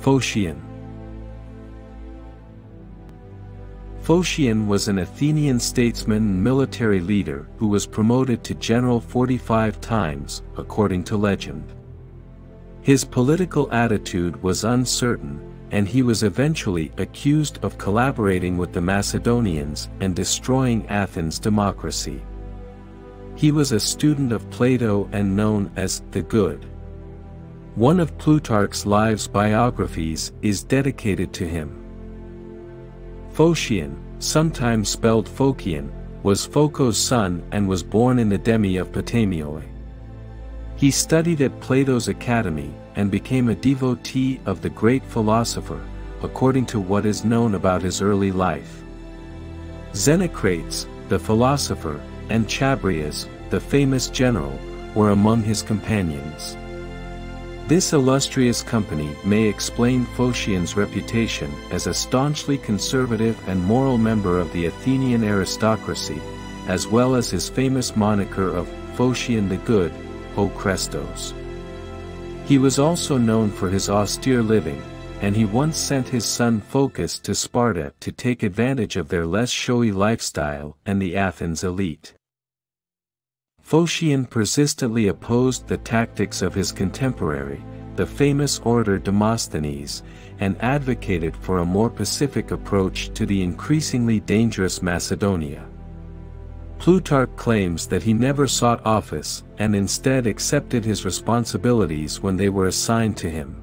Phocion Phocion was an Athenian statesman and military leader who was promoted to general 45 times, according to legend. His political attitude was uncertain, and he was eventually accused of collaborating with the Macedonians and destroying Athens' democracy. He was a student of Plato and known as the Good. One of Plutarch's lives biographies is dedicated to him. Phocion, sometimes spelled Phocion, was Phoco's son and was born in the Demi of Potamioi. He studied at Plato's academy and became a devotee of the great philosopher, according to what is known about his early life. Xenocrates, the philosopher, and Chabrias, the famous general, were among his companions. This illustrious company may explain Phocion's reputation as a staunchly conservative and moral member of the Athenian aristocracy, as well as his famous moniker of Phocion the Good, Ho Krestos. He was also known for his austere living, and he once sent his son Phocus to Sparta to take advantage of their less showy lifestyle and the Athens elite. Phocion persistently opposed the tactics of his contemporary, the famous orator Demosthenes, and advocated for a more pacific approach to the increasingly dangerous Macedonia. Plutarch claims that he never sought office and instead accepted his responsibilities when they were assigned to him.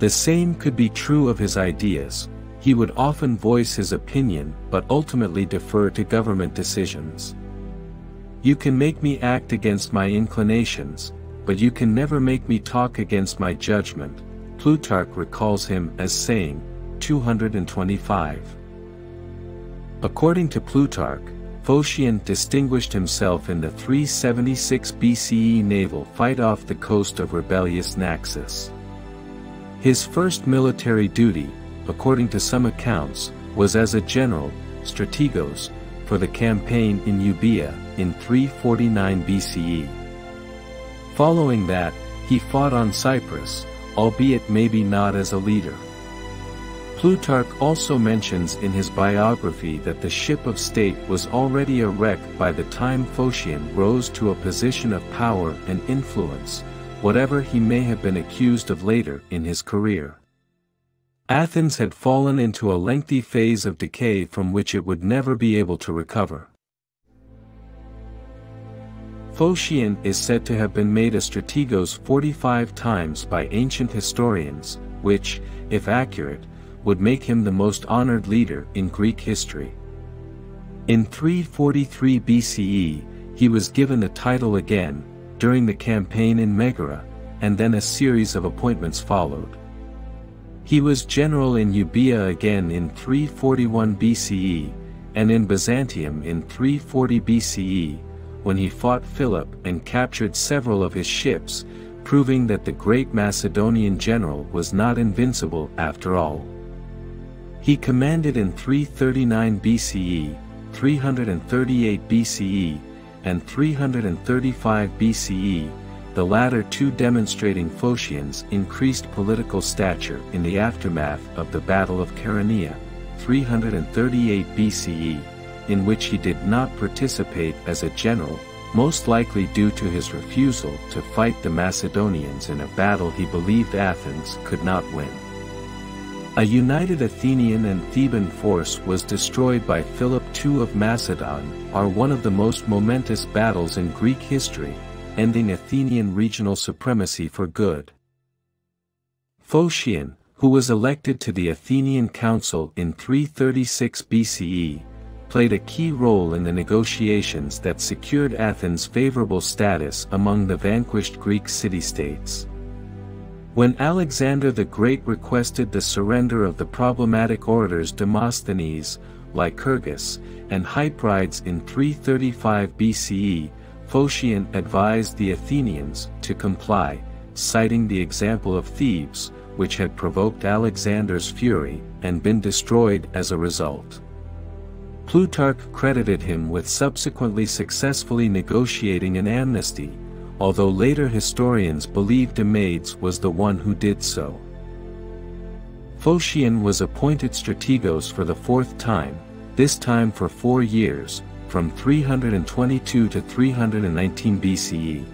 The same could be true of his ideas, he would often voice his opinion but ultimately defer to government decisions. You can make me act against my inclinations, but you can never make me talk against my judgment, Plutarch recalls him as saying, 225. According to Plutarch, Phocion distinguished himself in the 376 BCE naval fight off the coast of rebellious Naxos. His first military duty, according to some accounts, was as a general, strategos, for the campaign in Euboea, in 349 BCE. Following that, he fought on Cyprus, albeit maybe not as a leader. Plutarch also mentions in his biography that the ship of state was already a wreck by the time Phocion rose to a position of power and influence, whatever he may have been accused of later in his career. Athens had fallen into a lengthy phase of decay from which it would never be able to recover. Phocion is said to have been made a strategos 45 times by ancient historians, which, if accurate, would make him the most honored leader in Greek history. In 343 BCE, he was given the title again, during the campaign in Megara, and then a series of appointments followed. He was general in Euboea again in 341 BCE, and in Byzantium in 340 BCE, when he fought Philip and captured several of his ships, proving that the great Macedonian general was not invincible after all. He commanded in 339 BCE, 338 BCE, and 335 BCE, the latter two demonstrating Phocion's increased political stature in the aftermath of the Battle of Chaeronea, 338 BCE, in which he did not participate as a general, most likely due to his refusal to fight the Macedonians in a battle he believed Athens could not win. A united Athenian and Theban force was destroyed by Philip II of Macedon, are one of the most momentous battles in Greek history, ending Athenian regional supremacy for good. Phocion, who was elected to the Athenian Council in 336 BCE, played a key role in the negotiations that secured Athens' favorable status among the vanquished Greek city-states. When Alexander the Great requested the surrender of the problematic orators Demosthenes, Lycurgus, and Hyperides in 335 BCE, Phocion advised the Athenians to comply, citing the example of Thebes, which had provoked Alexander's fury and been destroyed as a result. Plutarch credited him with subsequently successfully negotiating an amnesty, although later historians believe Demades was the one who did so. Phocion was appointed strategos for the fourth time, this time for four years, from 322 to 319 BCE.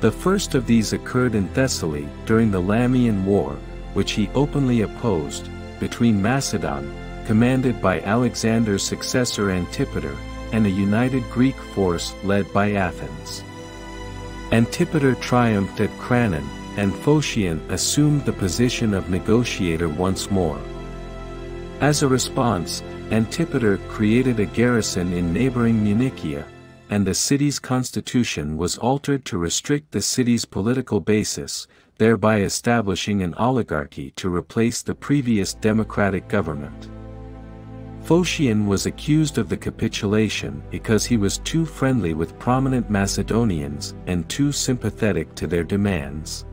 The first of these occurred in Thessaly during the Lamian War, which he openly opposed, between Macedon, commanded by Alexander's successor Antipater, and a united Greek force led by Athens. Antipater triumphed at Cranon, and Phocion assumed the position of negotiator once more. As a response, Antipater created a garrison in neighboring Munichia, and the city's constitution was altered to restrict the city's political basis, thereby establishing an oligarchy to replace the previous democratic government. Phocion was accused of the capitulation because he was too friendly with prominent Macedonians and too sympathetic to their demands.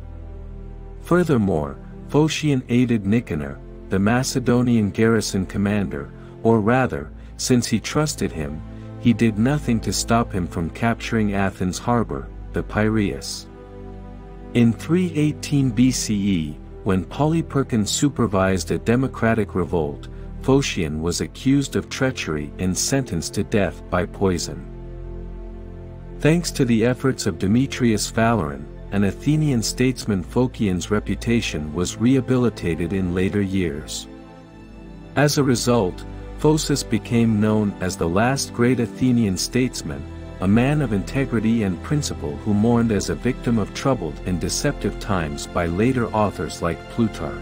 Furthermore, Phocion aided Nicanor, the Macedonian garrison commander, or rather, since he trusted him, he did nothing to stop him from capturing Athens harbor, the Piraeus. In 318 BCE, when Polyperchon supervised a democratic revolt, Phocion was accused of treachery and sentenced to death by poison. Thanks to the efforts of Demetrius Phaleron, an Athenian statesman Phocion's reputation was rehabilitated in later years. As a result, Phocis became known as the last great Athenian statesman, a man of integrity and principle who mourned as a victim of troubled and deceptive times by later authors like Plutarch.